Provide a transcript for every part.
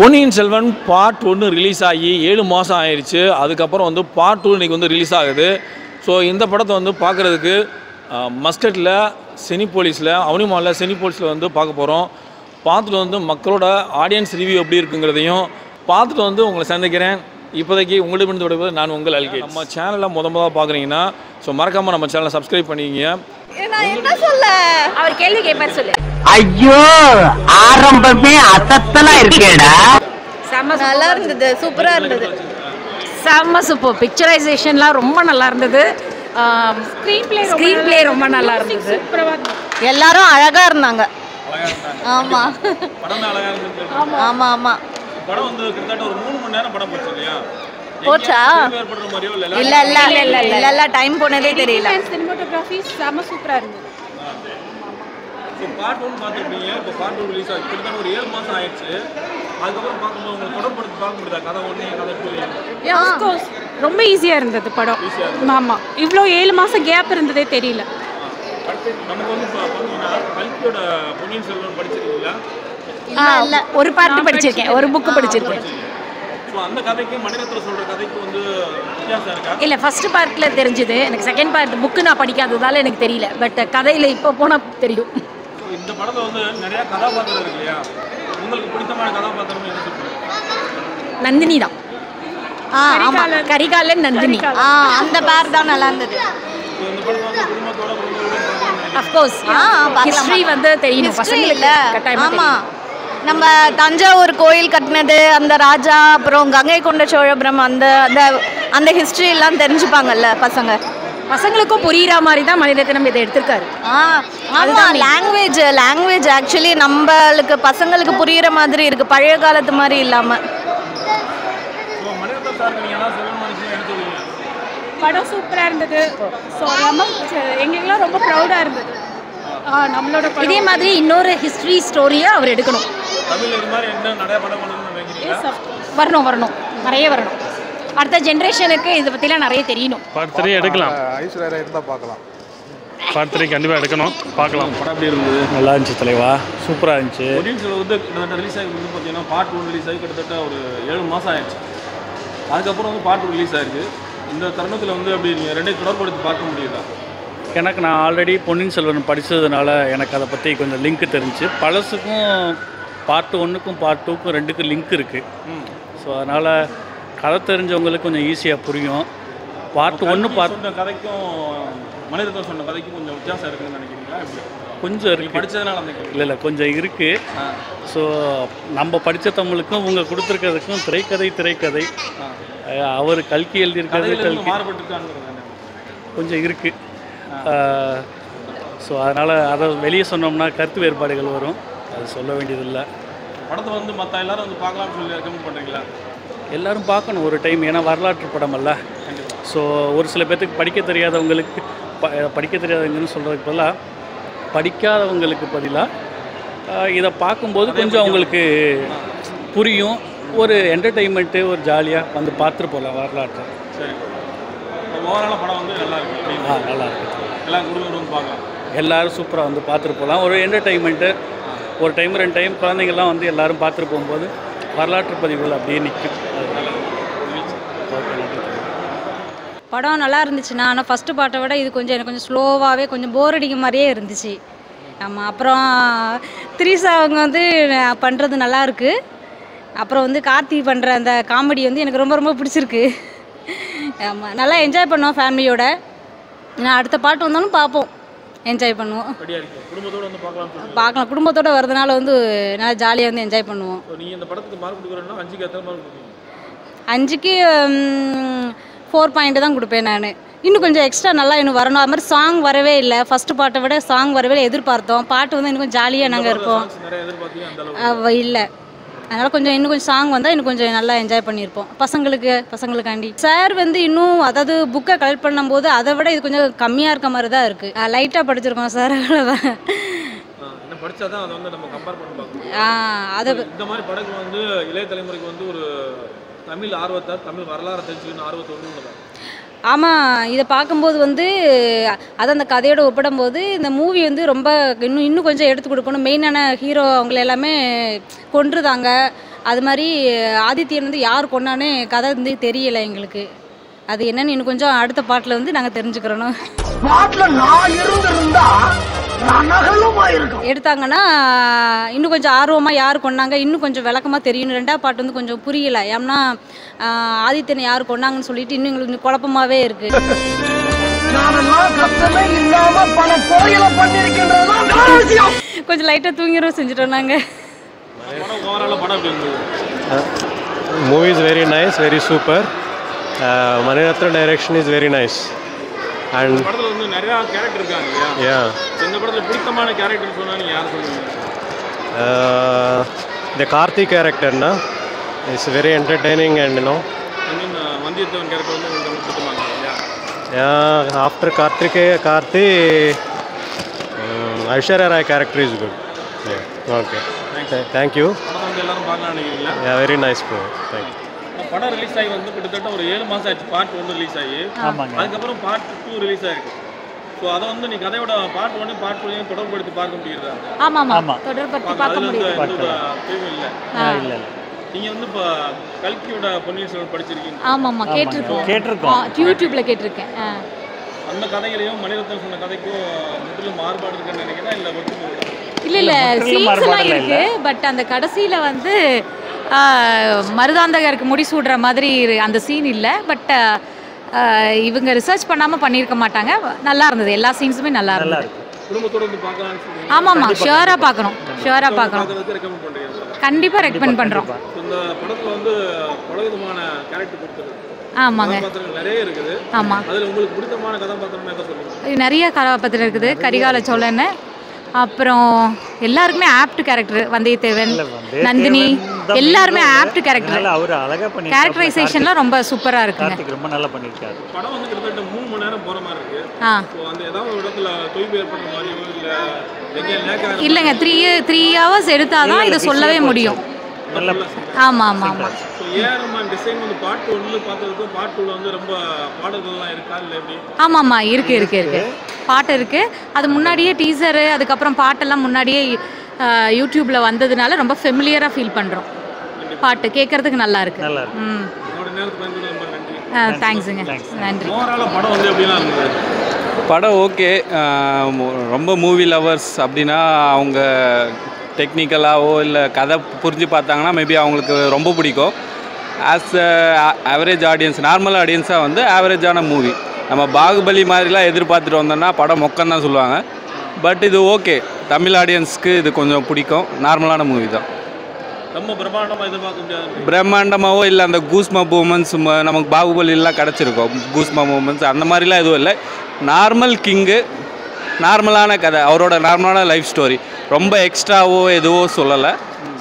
பொன்னியின் Selvan part ஒன்று release ஆகி ஏழு மாதம் ஆயிடுச்சு அதுக்கப்புறம் வந்து பார்ட் டூ இன்றைக்கி வந்து ரிலீஸ் ஆகுது. ஸோ இந்த படத்தை வந்து பார்க்குறதுக்கு மஸ்கட்டில் செனிபோலிஸில் அவனிமாலில் செனிபோலிஸில் வந்து பார்க்க போகிறோம் பார்த்துட்டு வந்து மக்களோட ஆடியன்ஸ் ரிவ்யூ எப்படி இருக்குங்கிறதையும் பார்த்துட்டு வந்து உங்களை சந்திக்கிறேன். இப்போதைக்கு உங்களிடமிருந்து விடுவது நான் உங்கள் அல்கே நம்ம சேனலை முத முதல்ல பார்க்குறீங்கன்னா ஸோ மறக்காமல் நம்ம சேனலை சப்ஸ்கிரைப் பண்ணிக்கிங்க. நான் என்ன சொல்ல? அவர் கேள்வி கேட்பார் சொல்லு. ஐயோ ஆரம்பமே அசத்தலா இருக்கேடா. செம்ம நல்லா இருந்தது சூப்பரா இருந்தது. செம்ம சூப்பர் பிக்சரைசேஷன்லாம் ரொம்ப நல்லா இருந்தது. ஸ்க்ரீன் பிளே ஸ்க்ரீன் பிளே ரொம்ப நல்லா இருந்தது. எல்லாரும் அழகா இருந்தாங்க. ஆமா. ஆமா ஆமா. படம் வந்து கிட்டத்தட்ட ஒரு மூணு மணி நேரம் படம் போச்சு இல்லையா? போச்சா? இல்லை இல்ல இல்ல இல்ல இல்ல இல்ல டைம் போனதே தெரியல. சினிமாட்டோகிராஃபி செம்ம சூப்பராக இருந்தது. ஸோ பார்ட் ஒன் பார்த்துருப்பீங்க இப்போ பார்ட் டூ ரிலீஸ் ஆச்சு கிட்டத்தட்ட ஒரு ஏழு மாதம் ஆயிடுச்சு. அதுக்கப்புறம் பார்க்கும்போது உங்களுக்கு தொடர்படுத்தி பார்க்க முடியுதா? கதை ஒன்று கதை டூ கோர்ஸ் ரொம்ப ஈஸியாக இருந்தது படம். ஆமாம் இவ்வளோ ஏழு மாதம் கேப் இருந்ததே தெரியல. நமக்கு வந்து பார்த்தீங்கன்னா கல்கியோட பொன்னியின் செல்வன் படிச்சிருக்கீங்களா? ஒரு பார்ட் படிச்சிருக்கேன் ஒரு புக்கு படிச்சிருக்கேன். இல்லை ஃபர்ஸ்ட் பார்ட்டில் தெரிஞ்சுது. எனக்கு செகண்ட் பார்ட் புக்கு நான் படிக்காததால எனக்கு தெரியல. பட் கதையில் இப்போ போனால் தெரியும். இந்த படத்தில் வந்து நிறையா கதாபாத்திரம் இருக்கு இல்லையா? உங்களுக்கு பிடித்தமான கதாபாத்திரம் என்ன நந்தினி தான். ஆ ஆமா. கரிகாலன். நந்தினி. ஆ அந்த பேர் தான் நல்லா இருந்தது. அஃப்கோர்ஸ் ஹிஸ்ட்ரி வந்து தெரியணும். பசங்களுக்கு இல்ல. கட்டாயமா ஆமா. தெரியும். நம்ம தஞ்சாவூர் கோயில் கட்டினது அந்த ராஜா அப்புறம் கங்கை கொண்ட சோழபுரம் அந்த அந்த அந்த ஹிஸ்டரி எல்லாம் தெரிஞ்சுப்பாங்கல்ல பசங்க? பசங்களுக்கும் புரியுற மாதிரி தான் மணிரத்னம் இதை எடுத்திருக்காரு. ஆ ஆமா லாங்குவேஜ் லாங்குவேஜ் ஆக்சுவலி நம்மளுக்கு பசங்களுக்கு புரியுற மாதிரி இருக்கு பழைய காலத்து மாதிரி இல்லாம. ஸோ மணிரத்னம் சார் நீங்கள் எல்லாம் சொல்லணும்னு நினச்சி என்ன சொல்லுவீங்க? படம் சூப்பராக இருந்தது. ஸோ ரொம்ப எங்களுக்கெல்லாம் ரொம்ப ப்ரௌடாக இருந்தது. நம்மளோட இதே மாதிரி இன்னொரு ஹிஸ்டரி ஸ்டோரியை அவர் எடுக்கணும். தமிழ் இது மாதிரி என்ன நிறைய படம் பண்ணணும்னு நினைக்கிறீங்களா? வரணும் வரணும். நிறைய வரணும். அடுத்த ஜென்ரேஷனுக்கு இதை பற்றிலாம் நிறைய தெரியணும். பார்ட் த்ரீ எடுக்கலாம். ஐஸ்வர்யா இருந்தால் பார்க்கலாம். பார்ட் த்ரீ கண்டிப்பாக எடுக்கணும். பார்க்கலாம். படம் எப்படி இருந்தது? நல்லா இருந்துச்சு தலைவா. சூப்பராக இருந்துச்சு. பொன்னியின் செல்வன் வந்து கிட்டத்தட்ட ரிலீஸ் ஆகி வந்து பார்த்தீங்கன்னா பார்ட் ஒன் ரிலீஸ் ஆகி கிட்டத்தட்ட ஒரு ஏழு மாதம் ஆயிடுச்சு. அதுக்கப்புறம் வந்து பார்ட் டூ ரிலீஸ் ஆயிருக்கு. இந்த தருணத்தில் வந்து அப்படி நீங்கள் ரெண்டையும் தொடர்படுத்தி பார்க்க முடியுதா? எனக்கு நான் ஆல்ரெடி பொன்னியின் செல்வன் படித்ததுனால எனக்கு அதை பற்றி கொஞ்சம் லிங்க் தெரிஞ்சு பழசுக்கும் பார்ட் ஒன்றுக்கும் பார்ட் டூக்கும் ரெண்டுக்கும் லிங்க் இருக்குது ஸோ அதனால் கதை தெரிஞ்சவங்களுக்கு கொஞ்சம் ஈஸியாக புரியும். பார்ட் ஒன்று பார்ட் கதைக்கும் மனிதத்துவம் சொன்ன கதைக்கும் கொஞ்சம் வித்தியாசம் இருக்குன்னு நினைக்கிறீங்களா? கொஞ்சம் இருக்குது படித்ததுனால. இல்லை இல்லை கொஞ்சம் இருக்குது ஸோ நம்ம படித்த தமிழுக்கும் இவங்க கொடுத்துருக்கிறதுக்கும் திரைக்கதை திரைக்கதை. அவர் கல்கி எழுதியிருக்கிறது கல்கி? கொஞ்சம் இருக்குது ஸோ அதனால் அதை வெளியே சொன்னோம்னா கருத்து வேறுபாடுகள் வரும். அது சொல்ல வேண்டியதில்லை. படத்தை வந்து மற்ற எல்லாரும் வந்து பார்க்கலாம்னு சொல்லி ரெக்கமெண்ட் பண்ணுறீங்களா எல்லாரும் பார்க்கணும் ஒரு டைம் ஏன்னா வரலாற்று படம் அல்ல ஸோ ஒரு சில பேர்த்துக்கு படிக்க தெரியாதவங்களுக்கு ப படிக்க தெரியாதவங்கன்னு சொல்கிறதுக்கு பதிலாக படிக்காதவங்களுக்கு பதிலாக இதை பார்க்கும்போது கொஞ்சம் அவங்களுக்கு புரியும். ஒரு என்டர்டெயின்மெண்ட்டு ஒரு ஜாலியாக வந்து பார்த்துட்டு போகலாம் வரலாற்றை. சரி. ஓவராலாக படம் வந்து நல்லா இருக்கு. ஆ நல்லா இருக்கு. எல்லாம் குடும்பம் பார்க்கலாம். எல்லாரும் சூப்பராக வந்து பார்த்துட்டு போகலாம். ஒரு என்டர்டெயின்மெண்ட்டு ஒரு டைம் ரெண்டு டைம் குழந்தைங்கள்லாம் வந்து எல்லோரும் பார்த்துட்டு போகும்போது வரலாற்று பதிவுகள் அப்படியே நிற்கும். படம் நல்லா இருந்துச்சுண்ணா. ஆனால் ஃபஸ்ட்டு பாட்டை விட இது கொஞ்சம் எனக்கு கொஞ்சம் ஸ்லோவாகவே கொஞ்சம் போர் அடிக்க மாதிரியே இருந்துச்சு. ஆமாம் அப்புறம் த்ரீசா அவங்க வந்து பண்ணுறது நல்லாயிருக்கு அப்புறம் வந்து கார்த்தி பண்ணுற அந்த காமெடி வந்து எனக்கு ரொம்ப ரொம்ப பிடிச்சிருக்கு. ஆமாம் நல்லா என்ஜாய் பண்ணோம் ஃபேமிலியோட நான் அடுத்த பாட்டு வந்தாலும் பார்ப்போம். என்ஜாய் பண்ணுவோம். பார்க்கலாம். குடும்பத்தோட வரதுனால வந்து நல்லா ஜாலியாக வந்து என்ஜாய் பண்ணுவோம். ஸோ நீங்கள் இந்த படத்துக்கு மார்க் கொடுக்குறேன்னா அஞ்சுக்கு ஃபோர் பாயிண்ட் தான் கொடுப்பேன் நான். இன்னும் கொஞ்சம் எக்ஸ்ட்ரா நல்லா இன்னும் வரணும். அது மாதிரி சாங் வரவே இல்லை. ஃபஸ்ட்டு பாட்டை விட சாங் வரவே எதிர்பார்த்தோம். பாட்டு வந்து இன்னும் கொஞ்சம் ஜாலியாக நாங்கள் இருப்போம். இல்லை. அதனால் கொஞ்சம் இன்னும் கொஞ்சம் சாங் வந்தால் இன்னும் கொஞ்சம் நல்லா என்ஜாய் பண்ணியிருப்போம். பசங்களுக்கு பசங்களுக்காண்டி. சார் வந்து இன்னும் அதாவது புக்கை கலெக்ட் பண்ணும்போது அதை விட இது கொஞ்சம் கம்மியாக இருக்க மாதிரி தான் இருக்குது லைட்டாக படிச்சிருக்கோம் சார் அவ்வளோதான் ஆ, அதை வந்து நம்ம கம்பேர் பண்ணி பார்க்கணும் அதை இந்த மாதிரி படங்கள் வந்து இளைய தலைமுறைக்கு வந்து ஒரு தமிழ் ஆர்வத்தை தமிழ் வரலாறு தெரிஞ்சுக்கணும் ஆர்வத்தை வந்து ஆமாம் இதை பார்க்கும்போது வந்து அது அந்த கதையோட ஒப்பிடும்போது இந்த மூவி வந்து ரொம்ப இன்னும் இன்னும் கொஞ்சம் எடுத்து கொடுக்கணும். மெயினான ஹீரோ அவங்கள எல்லாமே கொன்றுதாங்க. அது மாதிரி ஆதித்யன் வந்து யார் கொண்டானே கதை வந்து தெரியலை எங்களுக்கு. அது என்னன்னு இன்னும் கொஞ்சம் அடுத்த பாட்டில் வந்து நாங்கள் தெரிஞ்சுக்கிறோம் எடுத்தாங்கன்னா இன்னும் கொஞ்சம் ஆர்வமாக யார் கொண்டாங்க இன்னும் கொஞ்சம் விளக்கமாக தெரியும். ரெண்டாவது பாட்டு வந்து கொஞ்சம் புரியல. ஏன்னா ஆஹ், ஆதித்யனை யார் கொண்டாங்கன்னு சொல்லிட்டு இன்னும் எங்களுக்கு குழப்பமாவே இருக்கு. நாமெல்லாம் கஷ்டமே இல்லாம பல கோயில பண்ணிருக்கின்றதுதான் வேற விஷயம் கொஞ்சம் லைட்டாக தூங்கிடும் செஞ்சுட்டோம் நாங்கள் படம் ஓவராலாக படம் எப்படி இருந்தது movie is very nice, very super. Uh. And படத்தில் வந்து நிறையா கேரக்டர் இருக்காங்க இல்லையா இந்த படத்தில் பிடித்தமான கேரக்டர் சொன்னால் நீங்கள் யார் சொல்லுவீங்க uh, is very entertaining and you know, I mean Vandiyathevan character வந்து உங்களுக்கு um, good. Yeah, okay. Th- Thank you. படம் வந்து எல்லாரும் பார்க்கலாம் நினைக்கிறீங்களா Yeah, very nice bro. படம் ரிலீஸ் ஆகி வந்து கிட்டத்தட்ட ஒரு ஏழு மாதம் ஆச்சு. பார்ட் ஒன்று ரிலீஸ் ஆகி. அதுக்கப்புறம் பார்ட் டூ ரிலீஸ் ஆயிருக்கு. ஸோ அதை வந்து நீ கதையோட பார்ட் ஒன்று பார்ட் டூலையும் தொடர்படுத்தி பார்க்க முடியுதா? ஆமாம் ஆமா. தொடர்படுத்தி பார்க்க இல்லை. இல்லை நீங்கள் வந்து இப்போ கல்கியோட பொன்னியின் செல்வன் படிச்சிருக்கீங்க. ஆமாம் கேட்டிருக்கோம். கேட்டிருக்கோம். ஆ, யூடியூப்ல கேட்டிருக்கேன். அந்த கதைகளையும் மணிரத்னம் சொன்ன கதைக்கும் முற்றிலும் மாறுபாடு இருக்குன்னு நினைக்கிறேன் இல்லை ஒத்துமை விட இல்ல இல்ல சீன்ஸ் எல்லாம் இருக்கு பட் அந்த கடைசியில வந்து மருதாந்தகருக்கு முடிசூடுற மாதிரி அந்த சீன் இல்லை பட் இவங்க ரிசர்ச் பண்ணாம பண்ணியிருக்க மாட்டாங்க. நல்லா இருந்தது. எல்லா சீன்ஸுமே நல்லா நல்லா இருந்தது. இருக்கு. குடும்பத்தோட வந்து பார்க்கலாம்னு சொல்லுவீங்க ஆமாம்மா ஷியோராக பார்க்கணும். ஷியோராக பார்க்கணும். கண்டிப்பாக ரெக்கமெண்ட் பண்ணுறோம் ஆமாங்க. கதாபாத்திரங்கள் நிறைய இருக்குது. ஆமாம் நிறைய கதாபாத்திரம் இருக்குது. கரிகால சோழன் அப்புறம் எல்லாருக்குமே ஆப்ட் கேரக்டர் வந்தியத்தேவன் நந்தினி எல்லாருமே ஆப்ட் கேரக்டர் அவர் அழகா பண்ணி கேரக்டரைசேஷன்லாம் ரொம்ப சூப்பராக இருக்குங்க. கார்த்திக் ரொம்ப நல்லா பண்ணியிருக்காரு. படம் வந்து கிட்டத்தட்ட மூணு மணி நேரம் போகிற மாதிரி இருக்கு. ஆ. அந்த ஏதாவது ஒரு இடத்துல தொய்வு ஏற்படுற மாதிரியோ இல்லை இல்லைங்க த்ரீ த்ரீ ஹவர்ஸ் எடுத்தால் தான் இதை சொல்லவே முடியும். நல்லா ஆமாம் ஆமாம் ஆமாம் இருக்கா ஆமாம்மா இருக்கு இருக்கு. இருக்கு. பாட்டு இருக்கு. அது முன்னாடியே டீசரு அதுக்கப்புறம் பாட்டெல்லாம் முன்னாடியே ஆஹ், யூடியூப்ல வந்ததுனால ரொம்ப ஃபெமிலியராக ஃபீல் பண்ணுறோம் பாட்டு கேட்கறதுக்கு நல்லா இருக்கு. தேங்க்ஸுங்க நன்றி. படம் ஓகே. ரொம்ப மூவி லவர்ஸ் அப்படின்னா அவங்க டெக்னிக்கலாவோ இல்லை கதை புரிஞ்சு பார்த்தாங்கன்னா மேபி அவங்களுக்கு ரொம்ப பிடிக்கும். ஆஸ் ஆவரேஜ் ஆடியன்ஸ் நார்மல் ஆடியன்ஸாக வந்து ஆவரேஜான மூவி. நம்ம பாகுபலி மாதிரிலாம் எதிர்பார்த்துட்டு வந்தோம்னா படம் மொக்கம் தான் சொல்லுவாங்க. பட் இது ஓகே தமிழ் ஆடியன்ஸ்க்கு இது கொஞ்சம் பிடிக்கும். நார்மலான மூவி தான். ரொம்ப பிரம்மாண்டமாக எதிர்பார்க்க முடியாது பிரம்மாண்டமாவோ இல்லை அந்த கூஸ்மா மூமெண்ட்ஸ் நமக்கு பாகுபலிலாம் கிடச்சிருக்கும். கூஸ்மா மூமெண்ட்ஸ் அந்த மாதிரிலாம் எதுவும் இல்லை. நார்மல் கிங்கு நார்மலான கதை அவரோட நார்மலான லைஃப் ஸ்டோரி ரொம்ப எக்ஸ்ட்ராவோ எதுவோ சொல்லலை.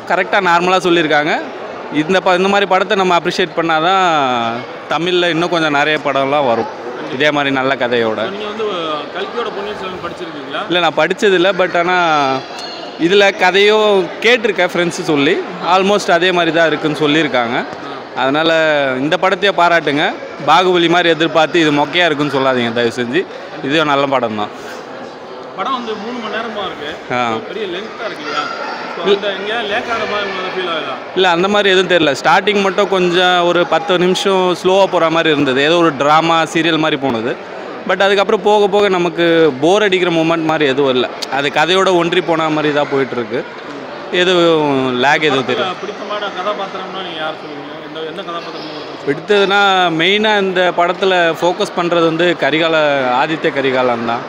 கரெக்டாக நார்மலாக சொல்லியிருக்காங்க. இந்த ப இந்த மாதிரி படத்தை நம்ம அப்ரிஷியேட் பண்ணால் தான் தமிழில் இன்னும் கொஞ்சம் நிறைய படம்லாம் வரும். இதே மாதிரி நல்ல கதையோட. இல்லை நான் படித்ததில்லை பட் ஆனால் இதில் கதையும் கேட்டிருக்கேன் ஃப்ரெண்ட்ஸு சொல்லி. ஆல்மோஸ்ட் அதே மாதிரி தான் இருக்குன்னு சொல்லியிருக்காங்க. அதனால் இந்த படத்தையே பாராட்டுங்க. பாகுபலி மாதிரி எதிர்பார்த்து இது மொக்கையாக இருக்குன்னு சொல்லாதீங்க தயவு செஞ்சு இது நல்ல படம் தான் படம் வந்து மூணு மணி நேரமா இருக்கு. ஆ. பெரிய லென்த்தாக இருக்கு இல்லை அந்த மாதிரி எதுவும் தெரியல. ஸ்டார்டிங் மட்டும் கொஞ்சம் ஒரு பத்து நிமிஷம் ஸ்லோவாக போகிற மாதிரி இருந்தது. ஏதோ ஒரு ட்ராமா சீரியல் மாதிரி போனது. பட் அதுக்கப்புறம் போக போக நமக்கு போர் அடிக்கிற மூமெண்ட் மாதிரி எதுவும் இல்லை. அது கதையோட ஒன்றி போன மாதிரி தான் போயிட்டுருக்கு. எதுவும் லேக் எதுவும் பிடிச்சது? பிடித்ததுன்னா மெயினாக இந்த படத்தில் ஃபோக்கஸ் பண்ணுறது வந்து கரிகால ஆதித்ய கரிகாலன் தான்.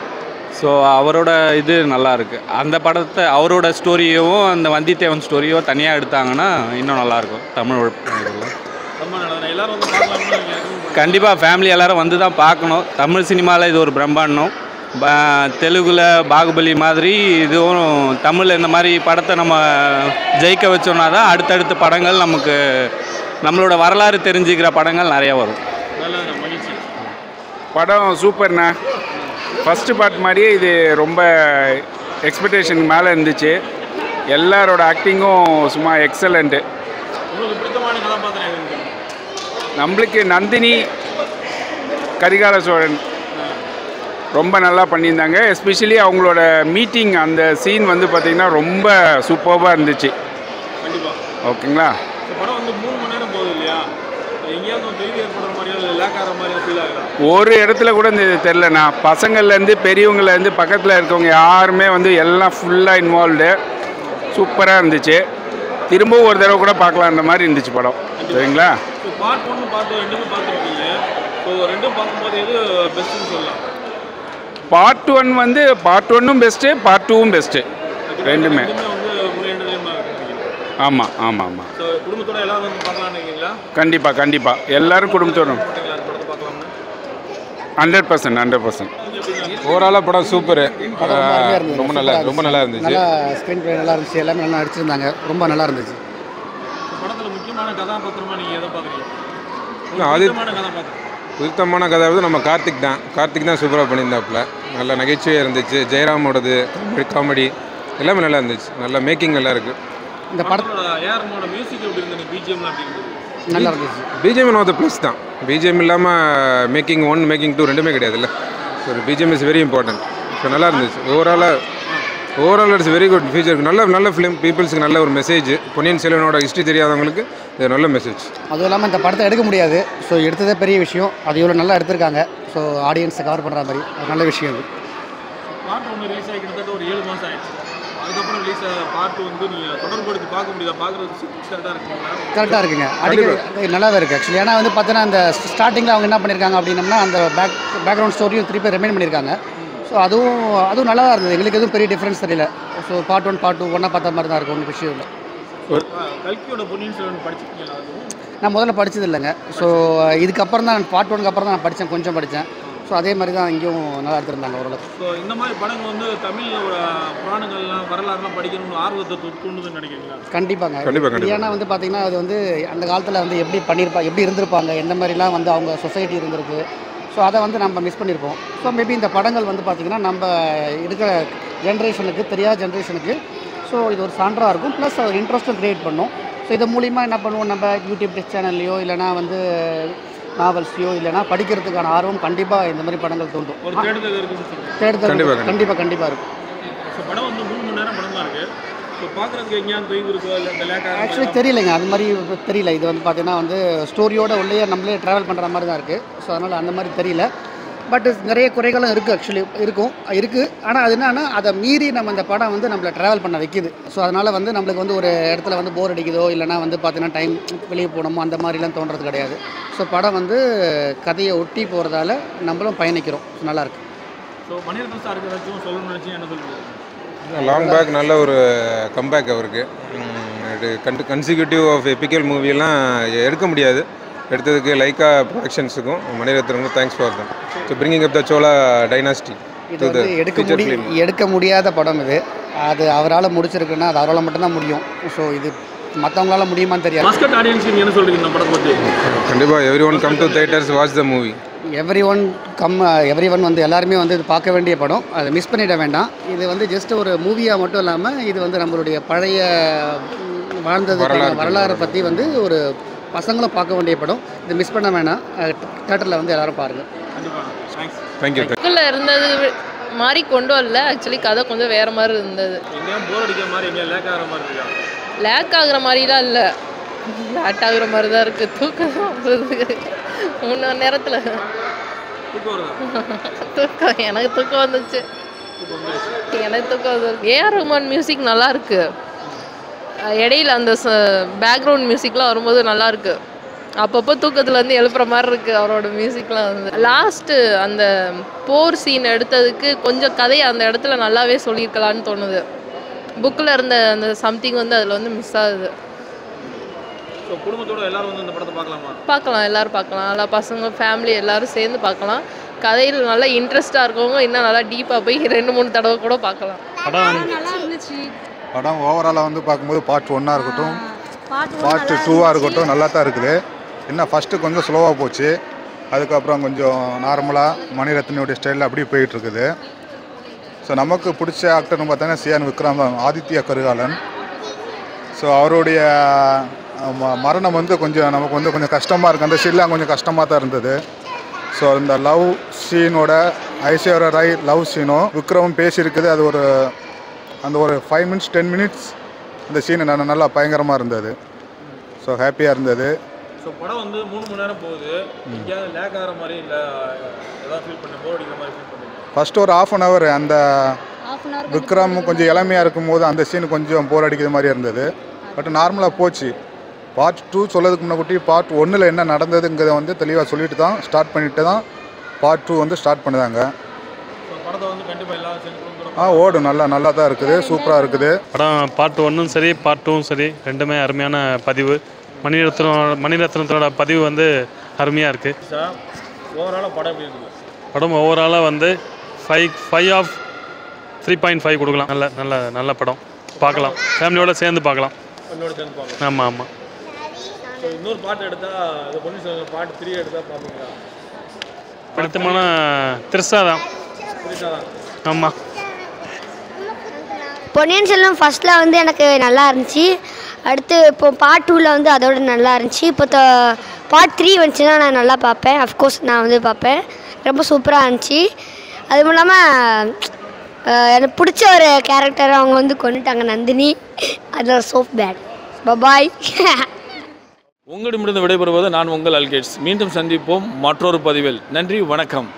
ஸோ அவரோட இது நல்லா இருக்கு. அந்த படத்தை அவரோட ஸ்டோரியவும் அந்த வந்தியத்தேவன் ஸ்டோரியோ தனியாக எடுத்தாங்கன்னா இன்னும் நல்லாயிருக்கும் தமிழ். கண்டிப்பாக ஃபேமிலி எல்லாரும் வந்து தான் பார்க்கணும். தமிழ் சினிமாவில் இது ஒரு பிரம்மாண்டம். தெலுங்குல பாகுபலி மாதிரி இதுவும் தமிழில் இந்த மாதிரி படத்தை நம்ம ஜெயிக்க வச்சோம்னா தான் அடுத்தடுத்த படங்கள் நமக்கு நம்மளோட வரலாறு தெரிஞ்சுக்கிற படங்கள் நிறைய வரும். படம் சூப்பர்ண்ணா. ஃபஸ்ட்டு பார்ட் மாதிரியே இது ரொம்ப எக்ஸ்பெக்டேஷன் மேலே இருந்துச்சு. எல்லாரோட ஆக்டிங்கும் சும்மா எக்ஸலண்ட்டு. நம்மளுக்கு நந்தினி கரிகால சோழன் ரொம்ப நல்லா பண்ணியிருந்தாங்க. எஸ்பெஷலி அவங்களோட மீட்டிங் அந்த சீன் வந்து பார்த்திங்கன்னா ரொம்ப சூப்பராக இருந்துச்சு. ஓகேங்களா ஒரு இடத்துல கூட இந்த இது தெரிலண்ணா பசங்கள்லேருந்து பெரியவங்கலேருந்து பக்கத்தில் இருக்கவங்க யாருமே வந்து எல்லாம் ஃபுல்லாக இன்வால்வ்டு சூப்பராக இருந்துச்சு. திரும்பவும் ஒரு தடவை கூட பார்க்கலான்ற மாதிரி இருந்துச்சு படம். சரிங்களா? பார்ட் ஒன் வந்து பார்ட் ஒன்னும் பெஸ்ட்டு பார்ட் டூவும் பெஸ்ட்டு ரெண்டுமே. ஆமாம் ஆமாம் ஆமாம் கண்டிப்பாக கண்டிப்பாக எல்லாரும் குடும்பத்தோட பார்த்தீங்களா அந்த படத்தை பார்க்கலாம்னு ஹண்ட்ரட் பர்சன்ட் ஹண்ட்ரட் பர்சன்ட். ஓவராலாக படம் சூப்பரு. ரொம்ப நல்லா ரொம்ப நல்லா இருந்துச்சு. நல்லா ஸ்க்ரீன் ப்ளே நல்லா இருந்துச்சு. எல்லாமே நல்லா நடிச்சிருந்தாங்க. ரொம்ப நல்லா இருந்துச்சு. படத்தில் முக்கியமான கதாபாத்திரமா நீங்கள் எதை பார்க்குறீங்க? அது திருத்தமான கதை வந்து நம்ம கார்த்திக் தான். கார்த்திக் தான் சூப்பராக பண்ணியிருந்தாப்புல. நல்ல நகைச்சுவையாக இருந்துச்சு. ஜெயராமோடது காமெடி காமெடி எல்லாமே நல்லா இருந்துச்சு. நல்ல மேக்கிங் நல்லா இருக்குது இந்த படத்தோட மியூசிக் எப்படி இருந்தது? பிஜிஎம்ல அப்படி நல்லா இருந்துச்சு. ஒன் ஆஃப் த ப்ளஸ் தான். பிஜிஎம் இல்லாமல் மேக்கிங் ஒன் மேக்கிங் டூ ரெண்டுமே கிடையாதுல்ல. So BGM is very important so நல்லா இருந்துச்சு. ஓவராலாக overall it's very good future நல்ல நல்ல ஃபிலிம் பீப்புள்ஸுக்கு நல்ல ஒரு மெசேஜ் பொன்னியின் செல்வனோட ஹிஸ்ட்ரி தெரியாதவங்களுக்கு இது நல்ல மெசேஜ் அதுவும் இல்லாமல் இந்த படத்தை எடுக்க முடியாது. ஸோ எடுத்ததே பெரிய விஷயம். அது இவ்வளோ நல்லா எடுத்திருக்காங்க. ஸோ ஆடியன்ஸை கவர் பண்ணுற மாதிரி. அது நல்ல விஷயம் இது அதுக்கப்புறம் ரிலீஸ் பார்ட் வந்து நீங்கள் தொடர்படுத்தி பார்க்க முடியுதா? பார்க்குறது கரெக்டாக இருக்குங்களா? கரெக்டாக இருக்குங்க. அடிக்கடி நல்லாவே இருக்குது ஆக்சுவலி ஏன்னா வந்து பார்த்தீங்கன்னா அந்த ஸ்டார்டிங்கில் அவங்க என்ன பண்ணியிருக்காங்க அப்படின்னம்னா அந்த பேக் பேக்ரவுண்ட் ஸ்டோரியும் திருப்பி ரிமைன் பண்ணியிருக்காங்க ஸோ அதுவும் அதுவும் நல்லா தான் இருந்தது. எங்களுக்கு எதுவும் பெரிய டிஃப்ரென்ஸ் தெரியல. So part one part two ஒன்றா பார்த்த மாதிரி தான் இருக்கும் ஒன்றும் விஷயம் இல்லை கல்கியோட பொன்னியின் செல்வன் படிச்சிருக்கீங்களா? நான் முதல்ல படிச்சது இல்லைங்க. ஸோ இதுக்கப்புறம் தான் பார்ட் ஒனுக்கு அப்புறம் தான் நான் படித்தேன் கொஞ்சம் படித்தேன் ஸோ அதே மாதிரி தான் இங்கேயும் நல்லா எடுத்திருந்தாங்க ஓரளவுக்கு. ஸோ இந்த மாதிரி படங்கள் வந்து தமிழில் ஒரு புராணங்கள்லாம் வரலாறுலாம் படிக்கணும்னு ஆர்வத்தை தூண்டுதுன்னு நினைக்கிறீங்களா? கண்டிப்பாங்க. கண்டிப்பா, கண்டிப்பா. ஏன்னா வந்து பார்த்தீங்கன்னா அது வந்து அந்த காலத்தில் வந்து எப்படி பண்ணியிருப்பா எப்படி இருந்திருப்பாங்க எந்த மாதிரிலாம் வந்து அவங்க சொசைட்டி இருந்திருக்கு. ஸோ அதை வந்து நம்ம மிஸ் பண்ணியிருப்போம் ஸோ மேபி இந்த படங்கள் வந்து பார்த்திங்கன்னா நம்ம இருக்கிற ஜென்ரேஷனுக்கு தெரியாத ஜென்ரேஷனுக்கு ஸோ இது ஒரு சான்றாக இருக்கும். ப்ளஸ் ஒரு இன்ட்ரெஸ்ட்டும் க்ரியேட் பண்ணும். ஸோ இது மூலிமா என்ன பண்ணுவோம் நம்ம யூடியூப் டெஸ்ட் சேனல்லையோ இல்லைனா வந்து நாவல்ஸ்லையோ இல்லைனா படிக்கிறதுக்கான ஆர்வம் கண்டிப்பாக இந்த மாதிரி படங்கள் தூண்டும். ஒரு தேடுதல். கண்டிப்பாக கண்டிப்பாக இருக்கும் ஸோ படம் வந்து மூணு மணி நேரம் படம் தான் இருக்குது ஸோ பார்க்குறதுக்கு எங்கேயாவது தொய்வு இருக்கோ இல்லை இந்த லேட்டாக ஆக்சுவலி தெரியலைங்க. அது மாதிரி தெரியல. இது வந்து பார்த்தீங்கன்னா வந்து ஸ்டோரியோட உள்ளே நம்மளே ட்ராவல் பண்ணுற மாதிரி தான் இருக்குது ஸோ அதனால் அந்த மாதிரி தெரியல. பட் நிறைய குறைகளும் இருக்குது ஆக்சுவலி இருக்கும். இருக்குது ஆனால் அது என்னன்னா அதை மீறி நம்ம இந்த படம் வந்து நம்மளை ட்ராவல் பண்ண வைக்குது. ஸோ அதனால் வந்து நம்மளுக்கு வந்து ஒரு இடத்துல வந்து போர் அடிக்குதோ இல்லைனா வந்து பார்த்தீங்கன்னா டைம் வெளியே போகணுமோ அந்த மாதிரிலாம் தோன்றது கிடையாது. ஸோ படம் வந்து கதையை ஒட்டி போகிறதால நம்மளும் பயணிக்கிறோம். நல்லாயிருக்கு லாங் பேக் நல்ல ஒரு கம்பேக் அவருக்கு. இது கன் கன்சிக்யூட்டிவ் ஆஃப் எபிக்கல் மூவியெல்லாம் எடுக்க முடியாது. எடுத்ததுக்கு லைக்கா ப்ரொடக்ஷன்ஸுக்கும் மணிரத்னமுக்கும் thanks for them so bringing up the Chola dynasty இது வந்து எடுக்க முடி எடுக்க முடியாத படம் இது. அது அவரால் முடிச்சிருக்குன்னா அது அவரால் மட்டும்தான் முடியும். ஸோ இது மற்றவங்களால முடியுமான்னு தெரியாது. மஸ்கட் என்ன இந்த கண்டிப்பாக everyone come to theatres watch the movie everyone come everyone வந்து எல்லாருமே வந்து இது பார்க்க வேண்டிய படம். அதை மிஸ் பண்ணிட வேண்டாம். இது வந்து ஜஸ்ட் ஒரு மூவியாக மட்டும் இல்லாமல் இது வந்து நம்மளுடைய பழைய வாழ்ந்தது வரலாறு. வரலாறை பற்றி வந்து ஒரு பசங்களும் பார்க்க வேண்டிய படம். இது மிஸ் பண்ண வேணாம். தேட்டரில் வந்து எல்லாரும் பாருங்கள் தேங்க்யூ இருந்தது மாதிரி கொண்டு வரல. ஆக்சுவலி கதை கொஞ்சம் வேறு மாதிரி இருந்தது. எங்கேயும் போர் அடிக்கிற மாதிரி எங்கேயும் லேக் ஆகிற மாதிரி இருக்கா? லேக் ஆகுற மாதிரிலாம் இல்லை. லேட் ஆகுற மாதிரி தான் இருக்குது தூக்கம் வருது. மூணு மணி நேரத்தில். தூக்கம் எனக்கு தூக்கம் வந்துச்சு. எனக்கு தூக்கம் வந்து ஏஆர் ரஹ்மான் மியூசிக் நல்லா இருக்கு. அஹ் இடையில அந்த பேக்ரவுண்ட் மியூசிக்லாம் வரும்போது நல்லா இருக்கு அப்பப்போ தூக்கத்துல இருந்து எழுப்புற மாதிரி இருக்கு அவரோட மியூசிக்லாம் வந்து. லாஸ்ட்டு அந்த போர் சீன் எடுத்ததுக்கு கொஞ்சம் கதையை அந்த இடத்துல நல்லாவே சொல்லியிருக்கலான்னு தோணுது. புக்கில் இருந்த அந்த சம்திங் வந்து அதில் வந்து மிஸ் ஆகுது. ஸோ குடும்பத்தோட எல்லாரும் வந்து இந்த படத்தை பார்க்கலாமா? பார்க்கலாம் எல்லாரும் பார்க்கலாம். நல்லா பசங்க ஃபேமிலி எல்லாரும் சேர்ந்து பார்க்கலாம். கதையில் நல்லா இன்ட்ரெஸ்டாக இருக்கவங்க இன்னும் நல்லா டீப்பாக போய் ரெண்டு மூணு தடவை கூட பார்க்கலாம். படம் ஓவராலாக வந்து பார்க்கும்போது பார்ட் ஒன்னாக இருக்கட்டும் பார்ட் டூவாக இருக்கட்டும் நல்லா தான் இருக்குது. என்ன ஃபஸ்ட்டு கொஞ்சம் ஸ்லோவாக போச்சு. அதுக்கப்புறம் கொஞ்சம் நார்மலாக மணிரத்னுடைய ஸ்டைலில் அப்படியே போயிட்டு இருக்குது ஸோ நமக்கு பிடிச்ச ஆக்டர்னு பார்த்தீங்கன்னா சியான் விக்ரம் தான் ஆதித்யா கரிகாலன். ஸோ அவருடைய மரணம் வந்து கொஞ்சம் நமக்கு வந்து கொஞ்சம் கஷ்டமாக இருக்குது அந்த சீன்லாம் கொஞ்சம் கஷ்டமாக தான் இருந்தது. ஸோ அந்த லவ் சீனோட ஐஸ்வர்யா ராய் லவ் சீனும் விக்ரமும் பேசியிருக்குது. அது ஒரு அந்த ஒரு ஃபைவ் மினிட்ஸ் டென் மினிட்ஸ் இந்த சீன் நல்லா பயங்கரமாக இருந்தது. ஸோ ஹாப்பியாக இருந்தது. ஸோ படம் வந்து மூணு மணி நேரம் போகுது. எங்கேயாவது லேக் ஆகிற மாதிரி இல்லை ஏதாவது ஃபீல் பண்ண போர் அடிக்கிற மாதிரி ஃபீல் பண்ணுங்க ஃபஸ்ட்டு ஒரு ஆஃப் அன் ஹவர் அந்த விக்ரம் கொஞ்சம் இளமையாக இருக்கும்போது அந்த சீன் கொஞ்சம் போர் அடிக்கிற மாதிரி இருந்தது. பட் நார்மலாக போச்சு. பார்ட் டூ சொல்லதுக்கு முன்னாடி பார்ட் ஒன்றில் என்ன நடந்ததுங்கிறத வந்து தெளிவாக சொல்லிட்டு தான் ஸ்டார்ட் பண்ணிட்டு தான் பார்ட் டூ வந்து ஸ்டார்ட் பண்ணுதாங்க. ஆ ஓடும். நல்லா நல்லா தான் இருக்குது. சூப்பராக இருக்குது. படம் பார்ட் ஒன்றும் சரி பார்ட் டூவும் சரி ரெண்டுமே அருமையான பதிவு. மணிரத்னம் மணிரத்னத்தோட பதிவு வந்து அருமையாக இருக்குது சார் ஓவராலாக படம் எப்படி இருக்குது படம் ஓவராலாக வந்து five five of three point five கொடுக்கலாம். நல்ல நல்ல நல்ல படம். பார்க்கலாம். ஃபேமிலியோட சேர்ந்து பார்க்கலாம். ஆமாம் ஆமாம் இன்னொரு பாட்டு எடுத்தால் பாட்டு த்ரீ எடுத்தால் பார்ப்பீங்களா? பிடித்தமான திருசா தான். ஆமாம் பொன்னியின் செல்வன் ஃபஸ்ட்டில் வந்து எனக்கு நல்லா இருந்துச்சு. அடுத்து இப்போ பார்ட் டூவில் வந்து அதோட நல்லா இருந்துச்சு. இப்போ பார்ட் த்ரீ வந்துச்சுன்னா நான் நல்லா பார்ப்பேன். அஃப்கோர்ஸ் நான் வந்து பார்ப்பேன். ரொம்ப சூப்பராக இருந்துச்சு. அதுவும் இல்லாமல் எனக்கு பிடிச்ச ஒரு கேரக்டர் அவங்க வந்து கொண்டுட்டாங்க நந்தினி. அதில் சோப் பேட் பபாய் உங்களிடமிருந்து விடைபெறுவது நான் உங்கள் அல்கேட்ஸ். மீண்டும் சந்திப்போம் மற்றொரு பதிவில். நன்றி வணக்கம்.